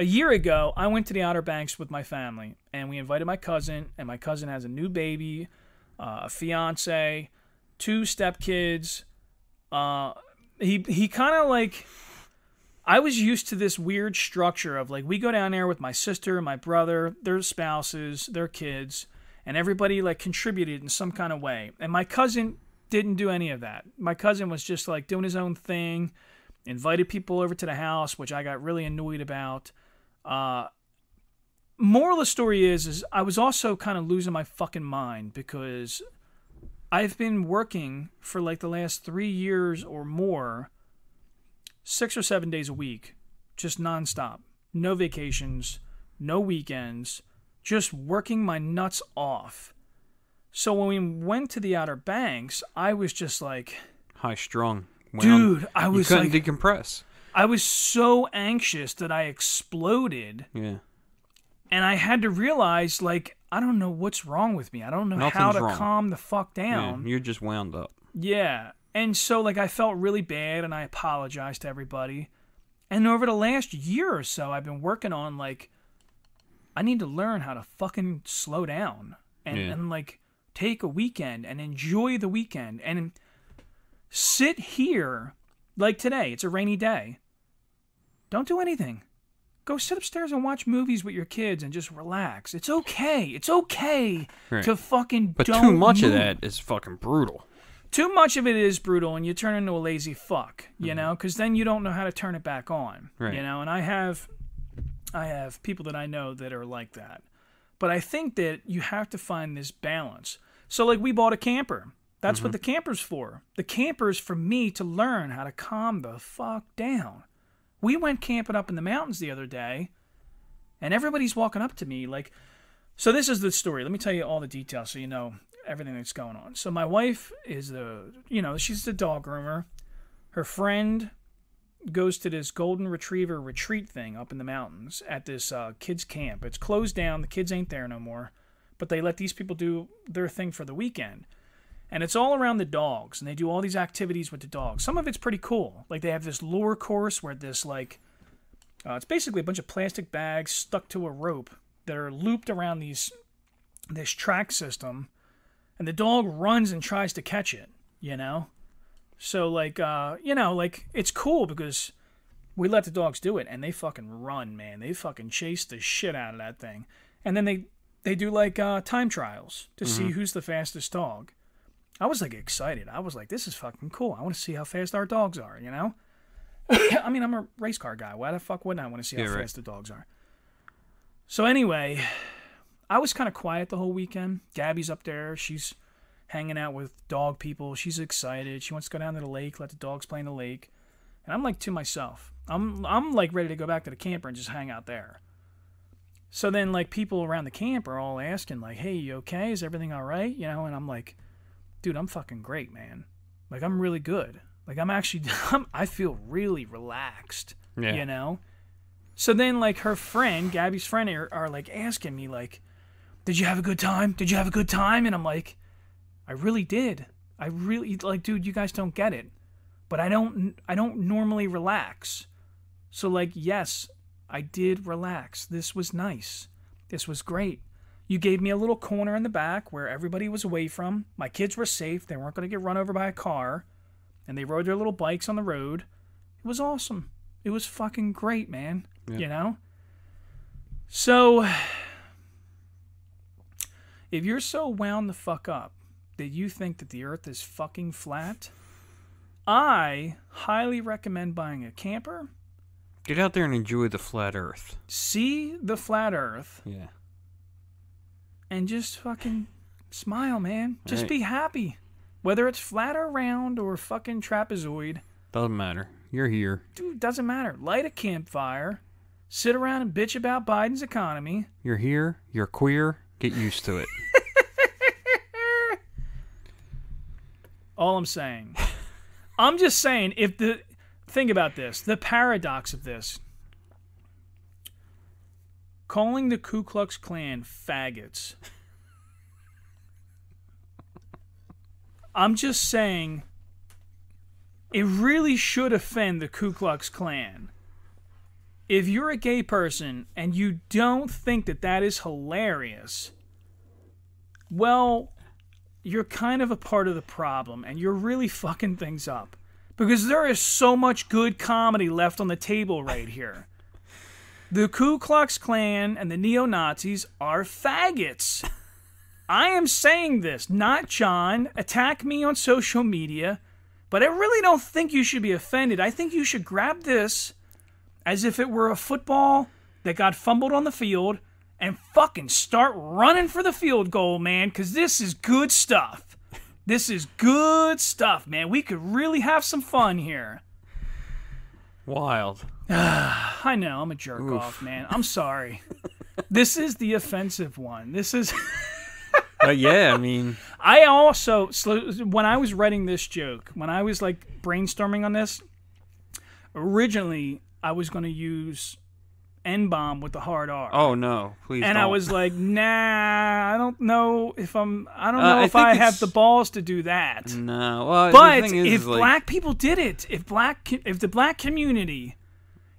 A year ago, I went to the Outer Banks with my family, and we invited my cousin, and my cousin has a new baby, uh, a fiance, two stepkids. Uh, he he kind of like I was used to this weird structure of like we go down there with my sister, my brother, their spouses, their kids, and everybody like contributed in some kind of way. And my cousin didn't do any of that. My cousin was just like doing his own thing, invited people over to the house, which I got really annoyed about. Uh moral of the story is is I was also kind of losing my fucking mind because I've been working for like the last 3 years or more six or seven days a week, just nonstop. No vacations, no weekends, just working my nuts off. So when we went to the Outer Banks, I was just like, high strung dude, I you was couldn't like, decompress I was so anxious that I exploded, yeah and I had to realize, like, I don't know what's wrong with me. I don't know how to wrong. calm the fuck yeah down. you're just wound up Yeah. And so like I felt really bad and I apologized to everybody. And over the last year or so I've been working on like I need to learn how to fucking slow down and, Yeah. and like take a weekend and enjoy the weekend and sit here like today. It's a rainy day. Don't do anything. Go sit upstairs and watch movies with your kids and just relax. It's okay. It's okay Right. to fucking but don't too much of that is fucking brutal. Too much of it is brutal and you turn into a lazy fuck you mm-hmm. know because then you don't know how to turn it back on Right. you know and i have i have people that i know that are like that. But i think that you have to find this balance. So like we bought a camper. That's what mm-hmm. the camper's for. The camper's for me to learn how to calm the fuck down we went camping up in the mountains the other day and everybody's walking up to me like. So this is the story. Let me tell you all the details so you know everything that's going on. So my wife is the, you know, she's the dog groomer. Her friend goes to this golden retriever retreat thing up in the mountains at this uh, kids camp. It's closed down. The kids ain't there no more, but they let these people do their thing for the weekend. And it's all around the dogs, and they do all these activities with the dogs. Some of it's pretty cool. Like they have this lure course where this like, uh, it's basically a bunch of plastic bags stuck to a rope that are looped around these this track system, and the dog runs and tries to catch it. You know, so like uh, you know, like it's cool because we let the dogs do it and they fucking run, man. They fucking chase the shit out of that thing. And then they they do like uh, time trials to see who's the fastest dog. I was like excited. I was like, this is fucking cool. I want to see how fast our dogs are, you know? I mean, I'm a race car guy. Why the fuck wouldn't I want to see how Yeah, right. fast the dogs are? So anyway, I was kind of quiet the whole weekend. Gabby's up there. She's hanging out with dog people. She's excited. She wants to go down to the lake, let the dogs play in the lake. And I'm like to myself, I'm I'm like ready to go back to the camper and just hang out there. So then like people around the camp are all asking like, "Hey, you okay? Is everything all right?" You know, and I'm like, "Dude, I'm fucking great, man. Like I'm really good. Like I'm actually I'm, I feel really relaxed." Yeah. You know? So then like her friend, Gabby's friend are, are like asking me like, "Did you have a good time? Did you have a good time?" And I'm like, I really did. I really like, dude. You guys don't get it, but I don't. I don't normally relax. So like, yes, I did relax. This was nice. This was great. You gave me a little corner in the back where everybody was away from. My kids were safe. They weren't going to get run over by a car, and they rode their little bikes on the road. It was awesome. It was fucking great, man. You know. So, if you're so wound the fuck up that you think that the earth is fucking flat, I highly recommend buying a camper, Get out there and enjoy the flat Earth. see the flat earth, Yeah. And just fucking smile, man. Just Right. be happy. Whether it's flat or round or fucking trapezoid, Doesn't matter. You're here. dude, doesn't matter. Light a campfire, sit around and bitch about Biden's economy. You're here. You're queer. Get used to it. All I'm saying. I'm just saying if the think about this, the paradox of this. Calling the Ku Klux Klan faggots. I'm just saying it really should offend the Ku Klux Klan. If you're a gay person and you don't think that that is hilarious, well, you're kind of a part of the problem and you're really fucking things up because there is so much good comedy left on the table right here. The Ku Klux Klan and the neo Nazis are faggots. I am saying this, not John. Attack me on social media, but I really don't think you should be offended. I think you should grab this as if it were a football that got fumbled on the field and fucking start running for the field goal, man, because this is good stuff. This is good stuff, man. We could really have some fun here. Wild. I know, I'm a jerk off, man. I'm sorry. this is the offensive one. This is. Uh, yeah, I mean, I also, when I was writing this joke, when I was like brainstorming on this, originally I was going to use N bomb with the hard R. oh no, please. and I don't. was like, nah, I don't know if I'm, I don't Uh, know I if I think have it's- the balls to do that. no. Well, But is, if like, black people did it, if black, if the black community,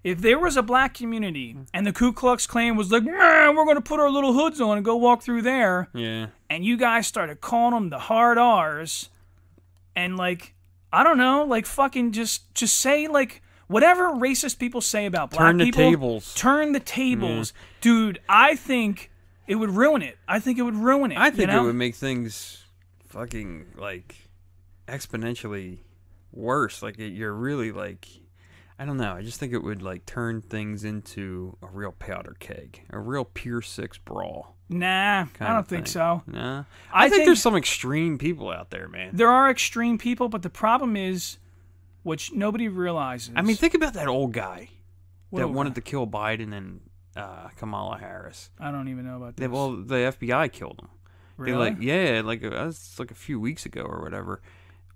if there was a black community hmm. and the Ku Klux Klan was like, man, we're gonna put our little hoods on and go walk through there, yeah, and you guys started calling them the hard R's, and like, I don't know, like fucking just, just say like whatever racist people say about black Turn the people, tables. turn the tables, dude. I think it would ruin it. I think it would ruin it. I think you know? it would make things fucking like exponentially worse. Like it, you're really like, I don't know. I just think it would like turn things into a real powder keg, a real pure six brawl. Nah, I don't think so. Nah, I I, think, think- there's some extreme people out there, man. There are extreme people, but the problem is, which nobody realizes. I mean, think about that old guy What that wanted guy? to kill Biden and uh, Kamala Harris. I don't even know about They, this. well, the FBI killed him. They Really? like yeah, like uh, that's like a few weeks ago or whatever.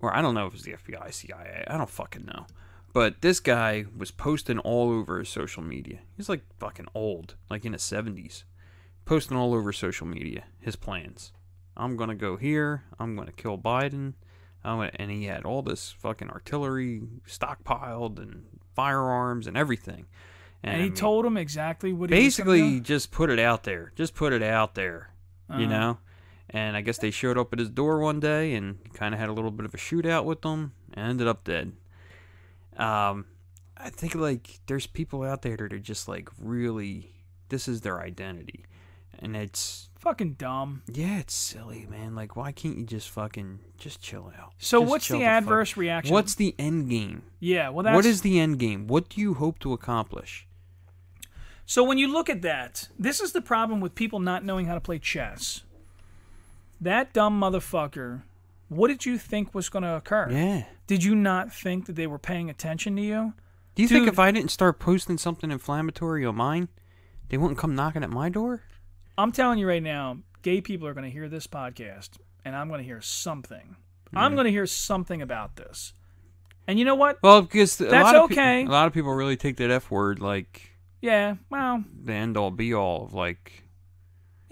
Or I don't know if it was the FBI, CIA. I don't fucking know. But this guy was posting all over his social media. He's like fucking old, like in his seventies, posting all over social media his plans. I'm gonna go here. I'm gonna kill Biden. I'm gonna, and he had all this fucking artillery stockpiled and firearms and everything. and he I mean, told him exactly what he was basically just put it out there just put it out there you Uh-huh. know and i guess they showed up at his door one day and kind of had a little bit of a shootout with them and ended up dead um i think like there's people out there that are just like really this is their identity and it's fucking dumb. yeah it's silly man like why can't you just fucking just chill out So Just what's the fuck- adverse reaction? what's the end game yeah? Well, that's what is the end game what do you hope to accomplish So when you look at that, this is the problem with people not knowing how to play chess. That dumb motherfucker. What did you think was going to occur? yeah Did you not think that they were paying attention to you? Do you think if I didn't start posting something inflammatory on mine, they wouldn't come knocking at my door? I'm telling you right now, gay people are going to hear this podcast, and I'm going to hear something. I'm going to hear something about this. And you know what? Well, because a That's lot of pe- okay. a lot of people really take that F word like Yeah, well, the end all be all of like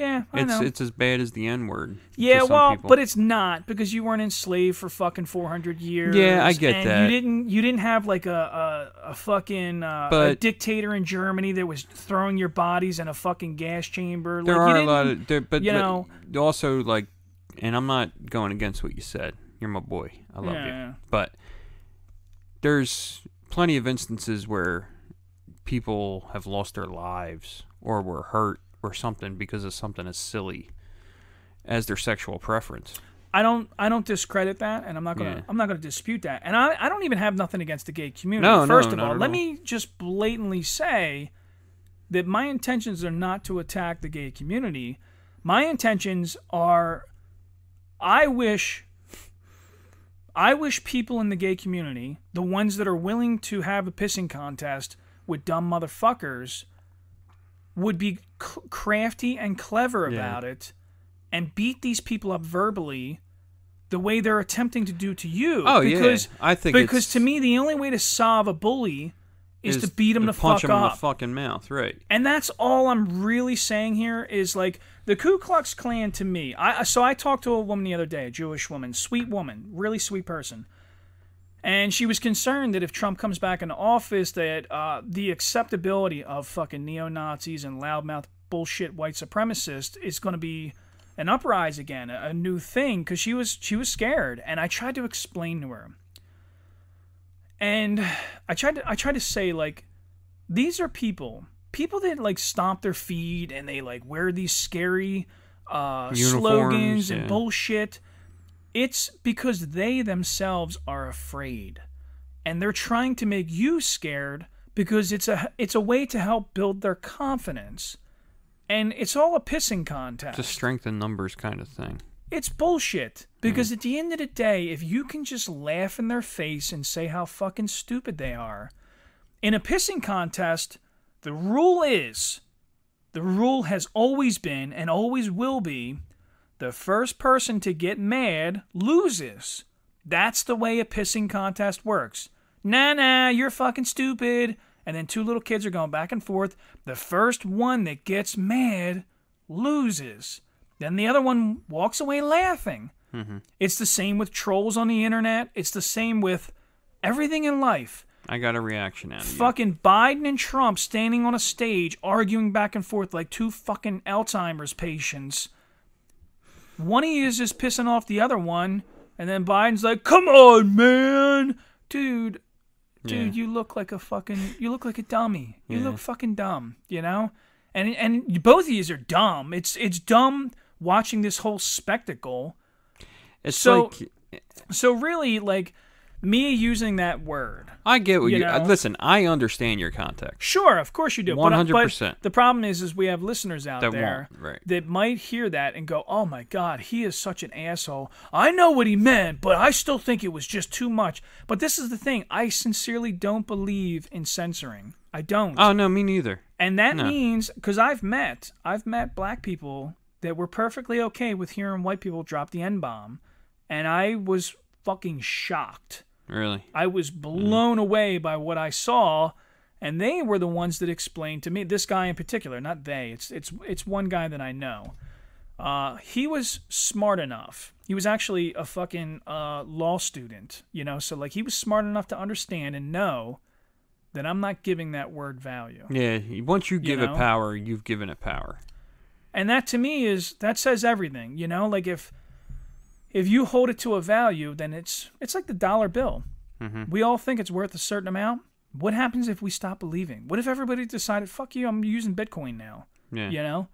yeah, I it's know. it's as bad as the N word. Yeah, well, people. but it's not because you weren't enslaved for fucking four hundred years. Yeah, I get and that. You didn't. You didn't have like a a, a fucking uh, a dictator in Germany that was throwing your bodies in a fucking gas chamber. there like, are a lot of there, but you know- also like, and I'm not going against what you said. You're my boy. I love Yeah, you. But there's plenty of instances where people have lost their lives or were hurt or something because of something as silly as their sexual preference. I don't. I don't discredit that, and I'm not gonna. Yeah. I'm not gonna dispute that. And I. I don't even have nothing against the gay community. No, no, First of not all, let all. me just blatantly say that my intentions are not to attack the gay community. My intentions are. I wish. I wish people in the gay community, the ones that are willing to have a pissing contest with dumb motherfuckers, would be c- crafty and clever Yeah. about it and beat these people up verbally the way they're attempting to do to you. Oh, yeah. because, I think because to me the only way to solve a bully is, to beat him to the punch fuck him in the fucking mouth, right? And that's all I'm really saying here is like the Ku Klux Klan to me. I so I talked to a woman the other day, a Jewish woman, sweet woman, really sweet person. And she was concerned that if Trump comes back in office, that uh, the acceptability of fucking neo Nazis and loudmouth bullshit white supremacists is going to be an uprise again, a, a new thing. Because she was she was scared, and I tried to explain to her. And I tried to I tried to say like these are people people that like stomp their feet and they like wear these scary uh, Uniforms, slogans and yeah. bullshit it's because they themselves are afraid and they're trying to make you scared because it's a it's a way to help build their confidence and it's all a pissing contest It's a strength in numbers kind of thing. it's bullshit. Because hmm. at the end of the day, if you can just laugh in their face and say how fucking stupid they are, in a pissing contest, the rule is the rule has always been and always will be the first person to get mad loses. That's the way a pissing contest works. Nah, nah, you're fucking stupid. And then two little kids are going back and forth. The first one that gets mad loses. Then the other one walks away laughing. Mm-hmm. It's the same with trolls on the internet. It's the same with everything in life. I got a reaction out of you. Fucking Biden and Trump standing on a stage arguing back and forth like two fucking Alzheimer's patients. One of you is just pissing off the other one, and then Biden's like, "Come on, man, dude, dude, you look like a fucking, you look like a dummy. You Yeah. look fucking dumb, you know." And and both of you are dumb. It's it's dumb watching this whole spectacle. It's so- like So really, like, me using that word. I get what You you. know? listen, I understand your context. Sure, of course you do. uh, 100%. The problem is, is we have listeners out That there right. that might hear that and go, "Oh my God, he is such an asshole." I know what he meant, but I still think it was just too much. But this is the thing: I sincerely don't believe in censoring. I don't. Oh no, me neither. And that No. means because I've met I've met black people that were perfectly okay with hearing white people drop the N bomb, and I was fucking shocked. Really. I was blown away by what I saw, and they were the ones that explained to me. This guy in particular, not they. It's it's it's one guy that I know. Uh, he was smart enough. He was actually a fucking uh, law student, you know. So like he was smart enough to understand and know that I'm not giving that word value. Yeah. Once you give know? it power, you've given it power. and that to me is that says everything you know like if if you hold it to a value then it's it's like the dollar bill Mm-hmm. we all think it's worth a certain amount what happens if we stop believing what if everybody decided fuck you i'm using bitcoin now Yeah. you know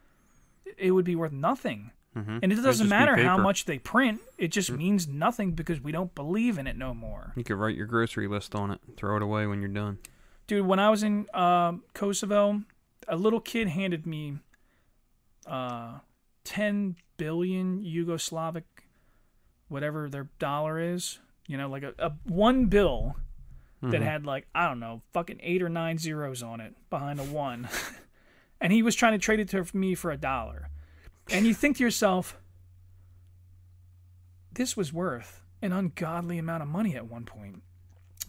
it would be worth nothing Mhm. and it doesn't matter how. Much they print it just means nothing because we don't believe in it no more You could write your grocery list on it. Throw it away when you're done. dude when i was in um kosovo a little kid handed me uh 10 billion yugoslavic whatever their dollar is you know like a, a one bill that Mhm. had like i don't know fucking eight or nine zeros on it behind a one and he was trying to trade it to me for a dollar and you think to yourself this was worth an ungodly amount of money at one point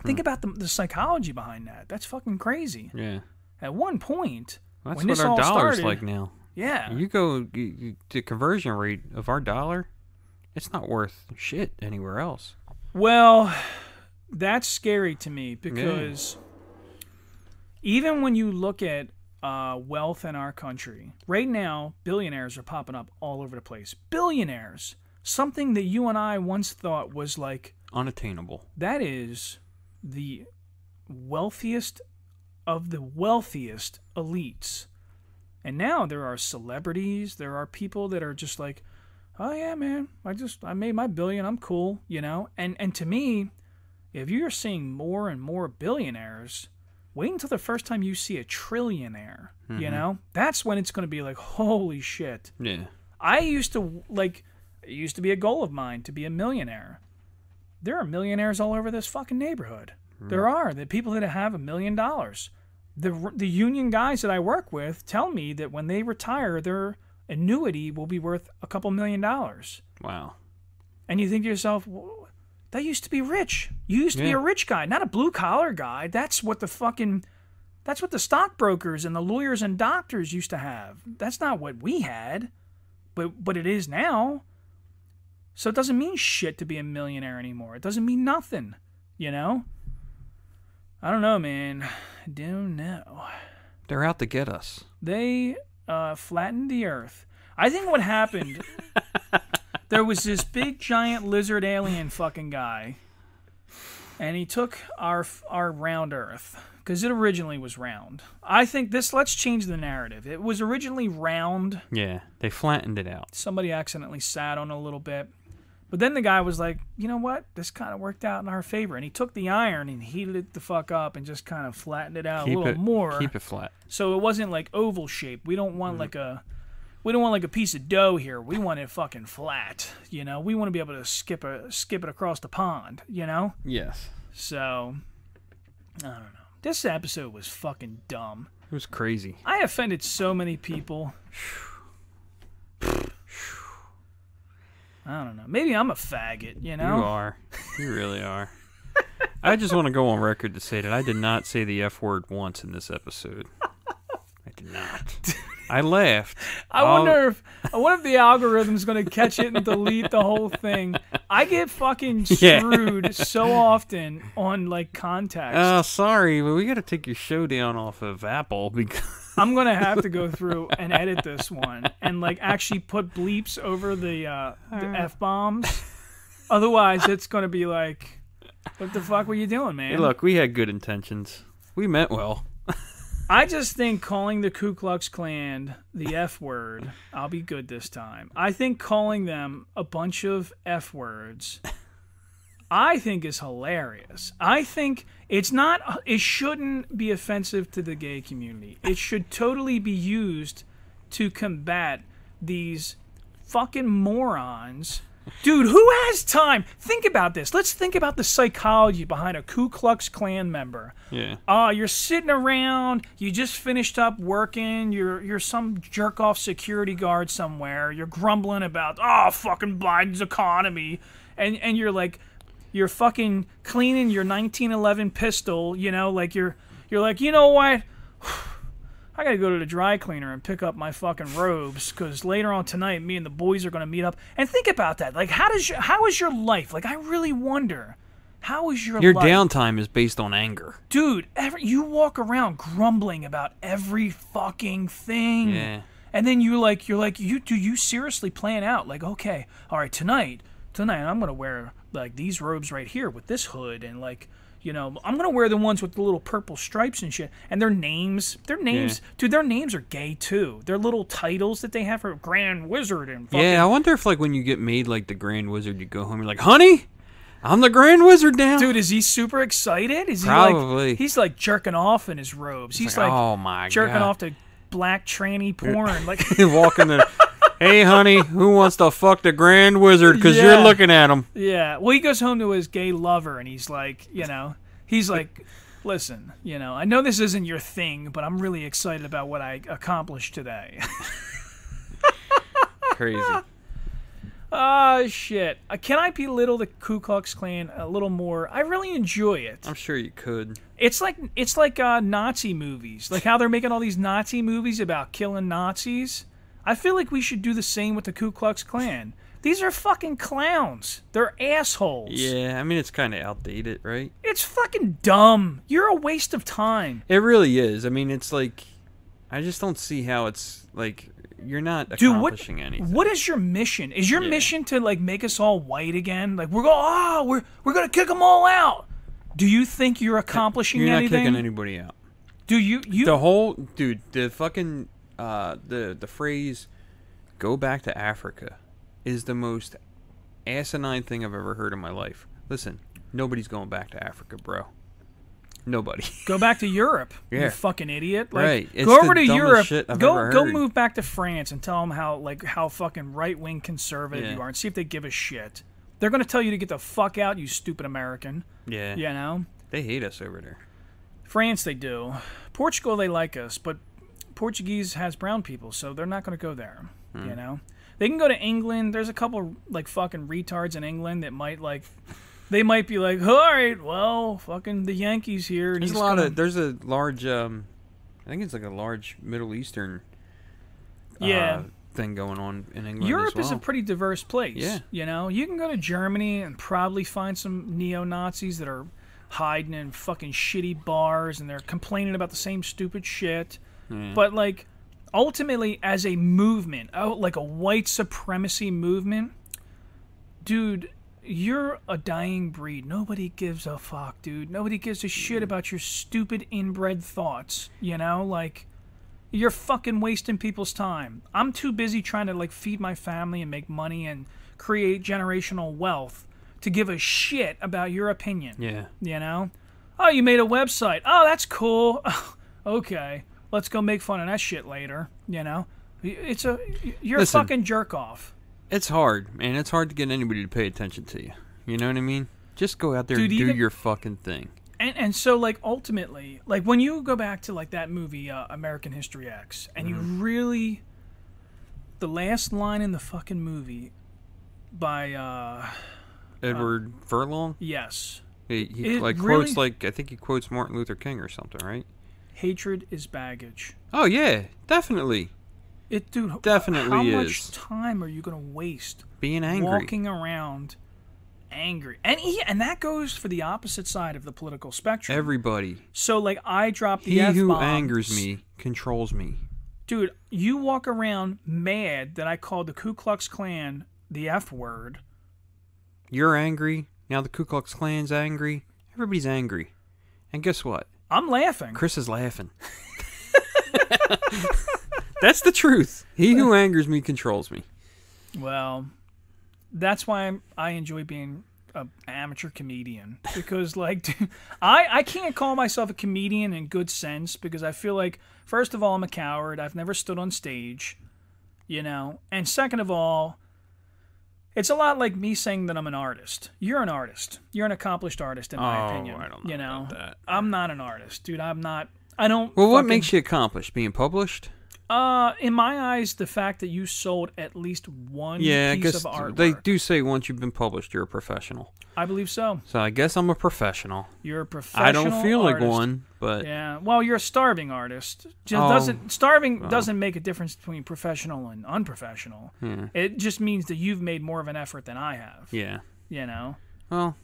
think Hmm. about the, the psychology behind that that's fucking crazy Yeah. at one point That's when what this our all dollar's started, like now. yeah You go you, you, the conversion rate of our dollar, it's not worth shit anywhere else. Well, that's scary to me because even when you look at uh, wealth in our country, right now, billionaires are popping up all over the place. Billionaires. Something that you and I once thought was like, Unattainable. that is the wealthiest of the wealthiest elites. And now there are celebrities, there are people that are just like, "Oh yeah, man, I just I made my billion, I'm cool," you know? And and to me, if you're seeing more and more billionaires, wait until the first time you see a trillionaire, you Mhm. know? That's when it's going to be like, "Holy shit." Yeah. I used to like it used to be a goal of mine to be a millionaire. There are millionaires all over this fucking neighborhood. There are the people that have a million dollars. The the union guys that I work with tell me that when they retire, their annuity will be worth a couple million dollars. Wow. And you think to yourself, "Whoa, that used to be rich. You used to be a rich guy, not a blue collar guy. That's what the fucking that's what the stockbrokers and the lawyers and doctors used to have. That's not what we had. But but it is now. So it doesn't mean shit to be a millionaire anymore. It doesn't mean nothing, you know? I don't know, man. I don't know. They're out to get us. They uh, flattened the earth. I think what happened, there was this big giant lizard alien fucking guy, and he took our our round Earth because it originally was round. I think this. Let's change the narrative. It was originally round. Yeah. They flattened it out. Somebody accidentally sat on a little bit. But then the guy was like, you know what? This kind of worked out in our favor. And he took the iron and heated it the fuck up and just kind of flattened it out keep a little it more. Keep it flat. So it wasn't like oval shape. We don't Mm. want like a we don't want like a piece of dough here. We want it fucking flat. You know, we want to be able to skip a skip it across the pond. You know, Yes. so I don't know. This episode was fucking dumb. It was crazy. I offended so many people. I don't know. Maybe I'm a faggot. You know. You are. You really are. I just want to go on record to say that I did not say the F word once in this episode. I did not. I laughed. I I'll- wonder if I wonder if the algorithm's is gonna catch it and delete the whole thing. I get fucking Yeah. screwed so often on like context. Oh, uh, sorry, but we got to take your show down off of Apple because I'm gonna have to go through and edit this one and like actually put bleeps over the uh, the f bombs. Otherwise, it's gonna be like, what the fuck were you doing, man? Hey, look, we had good intentions. We meant well. I just think calling the Ku Klux Klan the F word, I'll be good this time. I think calling them a bunch of F words, I think is hilarious. I think it's not it shouldn't be offensive to the gay community. It should totally be used to combat these fucking morons. Dude, who has time? Think about this. Let's think about the psychology behind a Ku Klux Klan member. Yeah. Oh, you're sitting around. You just finished up working. You're you're some jerk off security guard somewhere. You're grumbling about oh fucking Biden's economy, and and you're like, you're fucking cleaning your 1911 pistol. You know, like you're you're like you know what. I gotta go to the dry cleaner and pick up my fucking robes because later on tonight, me and the boys are gonna meet up. And think about that. Like, how does your, how is your life? Like, I really wonder, how is your Your life? downtime is based on anger. dude every, you walk around grumbling about every fucking thing Yeah. and then you like you're like you do you seriously plan out like okay all right tonight tonight i'm gonna wear like these robes right here with this hood and like you know i'm gonna wear the ones with the little purple stripes and shit and their names their names dude their names are gay too their little titles that they have for grand wizard and fucking, Yeah, I wonder if like when you get made like the Grand Wizard, you go home, and you're like, honey, I'm the Grand Wizard now. Dude, is he super excited? Is he like he's like jerking off in his robes? He's like, like, "Oh my jerking God." off to black tranny porn. Like walking in. Hey, honey, who wants to fuck the Grand Wizard? Because Yeah. you're looking at him. Yeah. Well, he goes home to his gay lover and he's like, you know, he's like, listen, you know, I know this isn't your thing, but I'm really excited about what I accomplished today. Crazy. Ah, shit. Uh, can I belittle the Ku Klux Klan a little more? I really enjoy it. I'm sure you could. It's like it's like uh, Nazi movies, like how they're making all these Nazi movies about killing Nazis. I feel like we should do the same with the Ku Klux Klan. These are fucking clowns. They're assholes. Yeah, I mean it's kind of outdated, right? It's fucking dumb. You're a waste of time. It really is. I mean, it's like I just don't see how it's like you're not Dude, what accomplishing anything. what is your mission? Is your Yeah. mission to like make us all white again? Like we're going, oh, ah, we're we're gonna kick them all out. Do you think you're uh, accomplishing You're not anything? kicking anybody out. Do you you The whole dude, the fucking uh the the phrase "go back to Africa" is the most asinine thing I've ever heard in my life. Listen, nobody's going back to Africa, bro. Nobody. go back to Europe? You fucking idiot! Like, Right. It's go over to Europe. shit I've go go move back to France and tell them how like how fucking right wing conservative Yeah. you are, and see if they give a shit. They're gonna tell you to get the fuck out, you stupid American. Yeah. You know. They hate us over there. France, they do. Portugal, they like us, but Portuguese has brown people, so they're not going to go there. Hmm. You know, they can go to England. There's a couple like fucking retards in England that might like, they might be like, all right, well, fucking the Yankees here. There's a lot gonna- of there's a large um I think it's like a large Middle Eastern uh, Yeah. thing going on in England Europe as is a pretty diverse place. Yeah. You know, you can go to Germany and probably find some neo Nazis that are hiding in fucking shitty bars and they're complaining about the same stupid shit. But like ultimately as a movement, oh like a white supremacy movement, dude, you're a dying breed. Nobody gives a fuck, dude. Nobody gives a shit about your stupid inbred thoughts, you know? Like you're fucking wasting people's time. I'm too busy trying to like feed my family and make money and create generational wealth to give a shit about your opinion. yeah. You know? Oh, you made a website. Oh, that's cool. okay. Let's go make fun of that shit later, you know? It's a you're Listen. a fucking jerk off. It's hard, man. It's hard to get anybody to pay attention to you. You know what I mean? Just go out there Dude, and do even- your fucking thing. And and so like ultimately, like when you go back to like that movie uh, American History X and you really the last line in the fucking movie by uh Edward Furlong. yes, He, he like really- quotes like I think he quotes Martin Luther King or something, right? Hatred is baggage. Oh yeah, definitely. It dude, Definitely how much time are you going to waste Being angry. walking around angry? And he, and that goes for the opposite side of the political spectrum. Everybody. so like I drop the He who F-bombs. angers me controls me. Dude, you walk around mad that I called the Ku Klux Klan the F word. You're angry. Now the Ku Klux Klan's angry. Everybody's angry. And guess what? I'm laughing. Chris is laughing. That's the truth. He who angers me controls me. Well, that's why I'm, I enjoy being a amateur comedian because like dude, I I can't call myself a comedian in good sense because I feel like first of all I'm a coward. I've never stood on stage, you know, and second of all. It's a lot like me saying that I'm an artist. You're an artist. You're an accomplished artist, in my Oh, opinion. I don't know you know. I'm not an artist, dude. I'm not. I don't. Well, what fucking- makes you accomplished? Being published? Uh, in my eyes, the fact that you sold at least one Yeah, I piece guess of artwork. they do say once you've been published, you're a professional. I believe so. So I guess I'm a professional. You're a professional. I don't feel like one, but Yeah. Well, you're a starving artist. Just Oh, doesn't starving well. doesn't make a difference between professional and unprofessional. Hmm. It just means that you've made more of an effort than I have. yeah. You know. Well,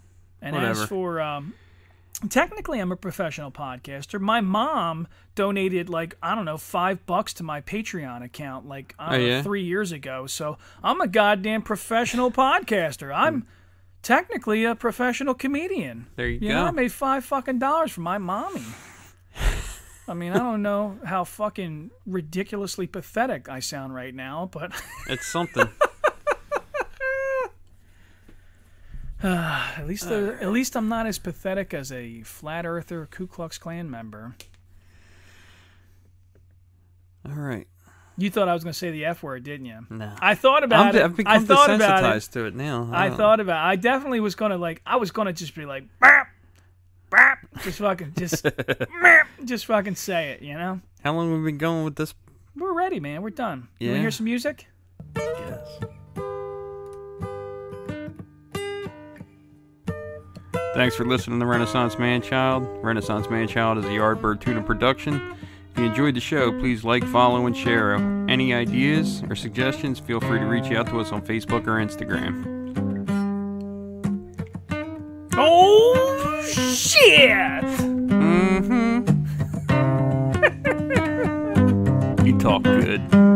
And whatever. as for um, technically, I'm a professional podcaster. My mom donated like I don't know five bucks to my Patreon account like Oh, know, yeah? three years ago. So I'm a goddamn professional podcaster. I'm technically a professional comedian. There you You go. know, I made five fucking dollars from my mommy. I mean, I don't know how fucking ridiculously pathetic I sound right now, but it's something. at least the, at least I'm not as pathetic as a flat earther Ku Klux Klan member. All right. You thought I was going to say the F word, didn't you? No. I thought about I'm, it. I've become I thought about it. desensitized to it now. I don't- thought about. I definitely was going to like. I was going to just be like, "Bap, bap," just fucking, just, "Bap," just fucking say it. You know, How long have we been going with this? we're ready, man. We're done. Yeah. You want to hear some music? Yes. Thanks for listening to Renaissance Man Child. Renaissance Man Child is a Yardbird Tuna production. If you enjoyed the show, please like, follow, and share. Any ideas or suggestions, feel free to reach out to us on Facebook or Instagram. Oh shit! Mm-hmm. you talk good.